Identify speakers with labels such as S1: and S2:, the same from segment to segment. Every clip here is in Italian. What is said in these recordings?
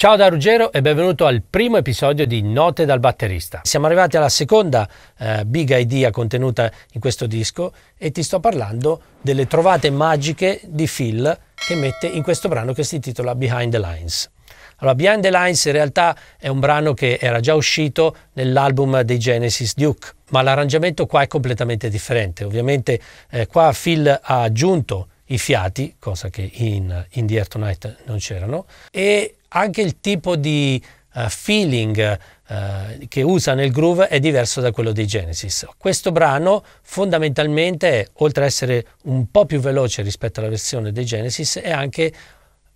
S1: Ciao da Ruggero e benvenuto al primo episodio di Note dal batterista. Siamo arrivati alla seconda eh, big idea contenuta in questo disco e ti sto parlando delle trovate magiche di Phil che mette in questo brano che si intitola Behind the Lines. Allora, Behind the Lines in realtà è un brano che era già uscito nell'album dei Genesis Duke, ma l'arrangiamento qua è completamente differente. Ovviamente eh, qua Phil ha aggiunto i fiati, cosa che in, in The Air Tonight non c'erano, e anche il tipo di uh, feeling uh, che usa nel groove è diverso da quello dei Genesis. Questo brano fondamentalmente, oltre ad essere un po' più veloce rispetto alla versione dei Genesis, è anche,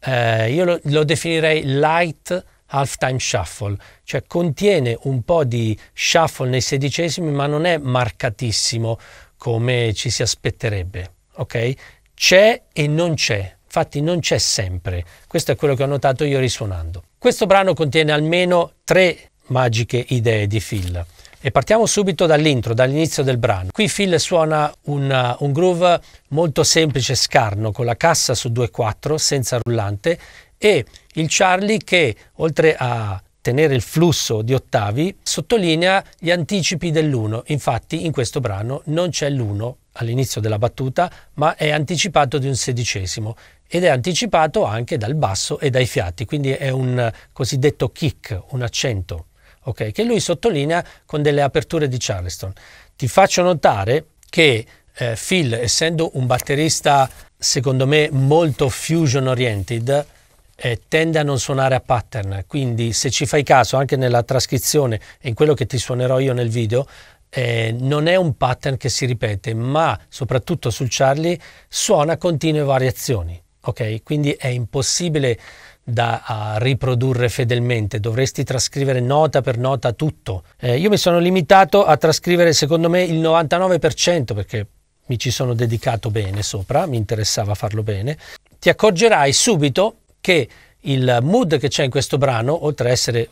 S1: uh, io lo, lo definirei light halftime shuffle, cioè contiene un po' di shuffle nei sedicesimi ma non è marcatissimo come ci si aspetterebbe, ok? C'è e non c'è, infatti non c'è sempre, questo è quello che ho notato io risuonando. Questo brano contiene almeno tre magiche idee di Phil. E partiamo subito dall'intro, dall'inizio del brano. Qui Phil suona un, un groove molto semplice, scarno, con la cassa su 2-4, senza rullante, e il Charlie che, oltre a tenere il flusso di ottavi, sottolinea gli anticipi dell'1. Infatti in questo brano non c'è l'1 all'inizio della battuta, ma è anticipato di un sedicesimo ed è anticipato anche dal basso e dai fiati, quindi è un cosiddetto kick, un accento, okay, che lui sottolinea con delle aperture di Charleston. Ti faccio notare che eh, Phil, essendo un batterista secondo me molto fusion oriented, eh, tende a non suonare a pattern, quindi se ci fai caso anche nella trascrizione e in quello che ti suonerò io nel video, eh, non è un pattern che si ripete, ma soprattutto sul Charlie suona continue variazioni, ok? Quindi è impossibile da riprodurre fedelmente, dovresti trascrivere nota per nota tutto. Eh, io mi sono limitato a trascrivere secondo me il 99% perché mi ci sono dedicato bene sopra, mi interessava farlo bene. Ti accorgerai subito che il mood che c'è in questo brano, oltre ad essere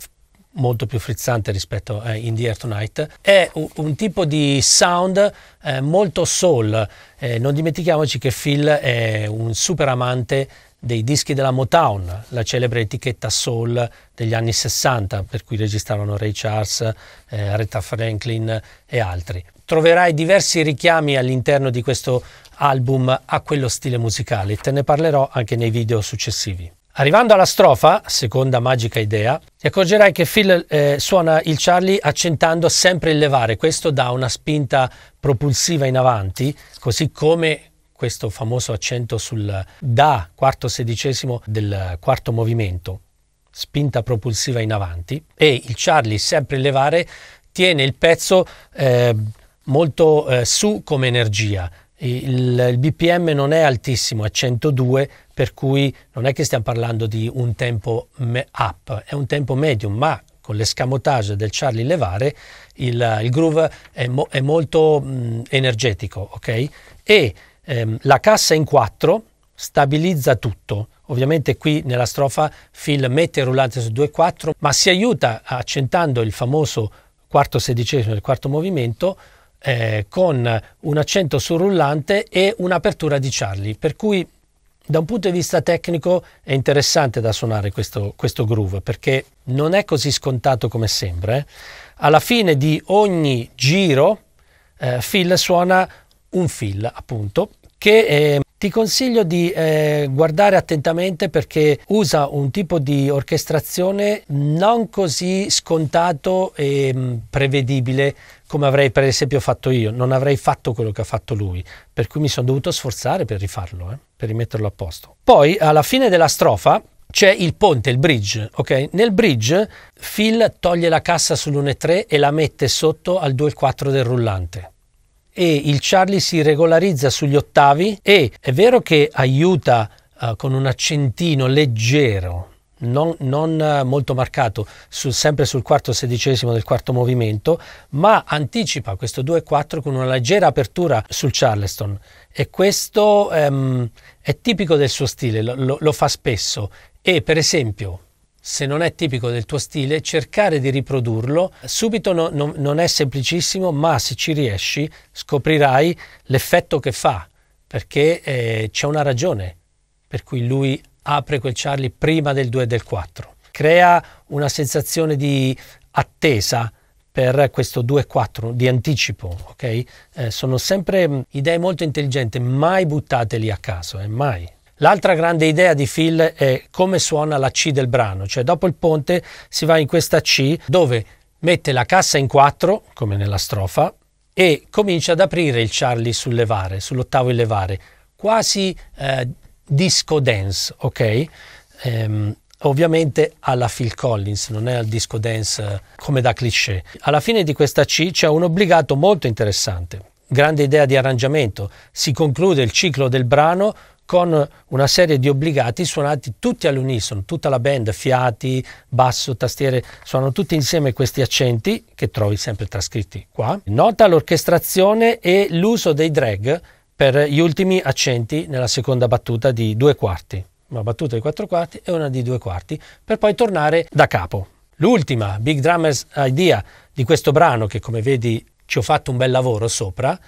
S1: molto più frizzante rispetto a In the Air Tonight, è un, un tipo di sound eh, molto soul. Eh, non dimentichiamoci che Phil è un super amante dei dischi della Motown, la celebre etichetta soul degli anni 60, per cui registrarono Ray Charles, eh, Aretha Franklin e altri. Troverai diversi richiami all'interno di questo album a quello stile musicale, te ne parlerò anche nei video successivi. Arrivando alla strofa, seconda magica idea, ti accorgerai che Phil eh, suona il Charlie accentando sempre il levare, questo dà una spinta propulsiva in avanti, così come questo famoso accento sul da quarto sedicesimo del quarto movimento, spinta propulsiva in avanti, e il Charlie sempre il levare tiene il pezzo eh, molto eh, su come energia, il, il, BPM non è altissimo, è 102, per cui non è che stiamo parlando di un tempo up, è un tempo medium, ma con l'escamotage del Charlie Levare il, il groove è, mo, è molto mh, energetico, ok? E ehm, la cassa in 4 stabilizza tutto. Ovviamente qui nella strofa Phil mette il rullante su 2-4, ma si aiuta accentando il famoso quarto sedicesimo del quarto movimento eh, con un accento sul rullante e un'apertura di Charlie, per cui da un punto di vista tecnico è interessante da suonare questo, questo groove perché non è così scontato come sembra. Eh. Alla fine di ogni giro eh, Phil suona un fill appunto che ti consiglio di eh, guardare attentamente perché usa un tipo di orchestrazione non così scontato e mh, mm, prevedibile come avrei per esempio fatto io, non avrei fatto quello che ha fatto lui, per cui mi sono dovuto sforzare per rifarlo, eh, per rimetterlo a posto. Poi alla fine della strofa c'è il ponte, il bridge, ok? Nel bridge Phil toglie la cassa sull'1-3 e la mette sotto al 2-4 del rullante e il Charlie si regolarizza sugli ottavi e è vero che aiuta uh, con un accentino leggero, non, non uh, molto marcato, sul, sempre sul quarto sedicesimo del quarto movimento, ma anticipa questo 2-4 con una leggera apertura sul Charleston. E questo um, è tipico del suo stile, lo, lo, lo fa spesso. E per esempio se non è tipico del tuo stile, cercare di riprodurlo. Subito no, no, non è semplicissimo, ma se ci riesci scoprirai l'effetto che fa, perché eh, c'è una ragione per cui lui apre quel Charlie prima del 2 e del 4. crea una sensazione di attesa per questo 2-4 di anticipo, ok? Eh, sono sempre mm, idee molto intelligenti, mai buttate lì a caso, eh, mai. L'altra grande idea di Phil è come suona la C del brano, cioè dopo il ponte si va in questa C dove mette la cassa in 4, come nella strofa, e comincia ad aprire il Charlie sul levare, sull'ottavo il levare, quasi eh, disco dance, ok? Ehm, ovviamente alla Phil Collins, non è al disco dance eh, come da cliché. Alla fine di questa C c'è un obbligato molto interessante. Grande idea di arrangiamento. Si conclude il ciclo del brano con una serie di obbligati suonati tutti all'unisono, tutta la band, fiati, basso, tastiere, suonano tutti insieme questi accenti che trovi sempre trascritti qua. Nota l'orchestrazione e l'uso dei drag per gli ultimi accenti nella seconda battuta di due quarti una battuta di quattro quarti e una di due quarti, per poi tornare da capo. L'ultima Big Drummers Idea di questo brano, che come vedi ci ho fatto un bel lavoro sopra,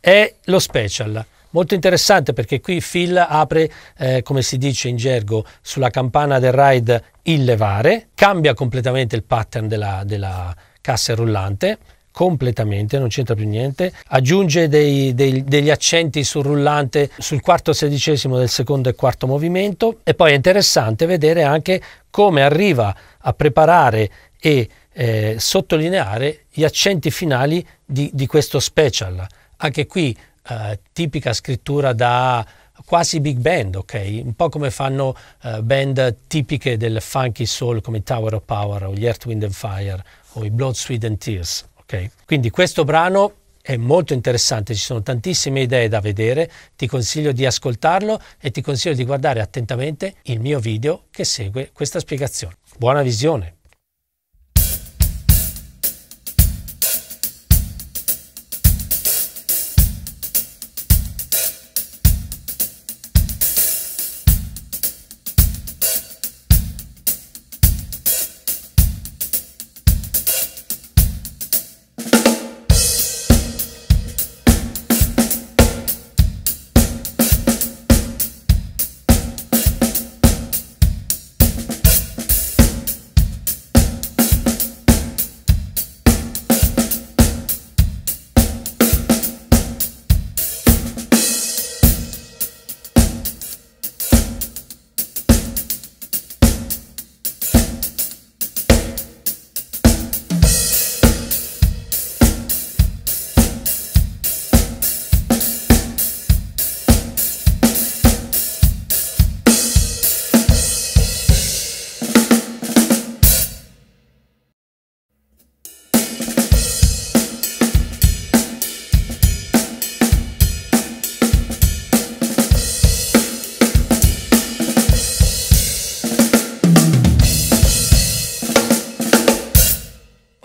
S1: è lo special. Molto interessante perché qui Phil apre, eh, come si dice in gergo, sulla campana del ride il levare, cambia completamente il pattern della, della cassa rullante, completamente, non c'entra più niente, aggiunge dei, dei, degli accenti sul rullante sul quarto sedicesimo del secondo e quarto movimento e poi è interessante vedere anche come arriva a preparare e eh, sottolineare gli accenti finali di, di questo special. Anche qui eh, tipica scrittura da quasi big band, ok? Un po' come fanno uh, band tipiche del funky soul come Tower of Power o gli Earth, Wind and Fire o i Blood, Sweat and Tears. Okay? Quindi questo brano è molto interessante, ci sono tantissime idee da vedere, ti consiglio di ascoltarlo e ti consiglio di guardare attentamente il mio video che segue questa spiegazione. Buona visione!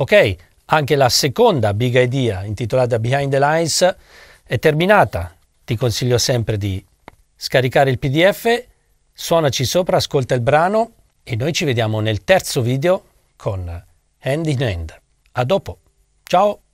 S1: Ok, anche la seconda big idea intitolata Behind the Lines è terminata. Ti consiglio sempre di scaricare il PDF, suonaci sopra, ascolta il brano e noi ci vediamo nel terzo video con Hand in Hand. A dopo. Ciao!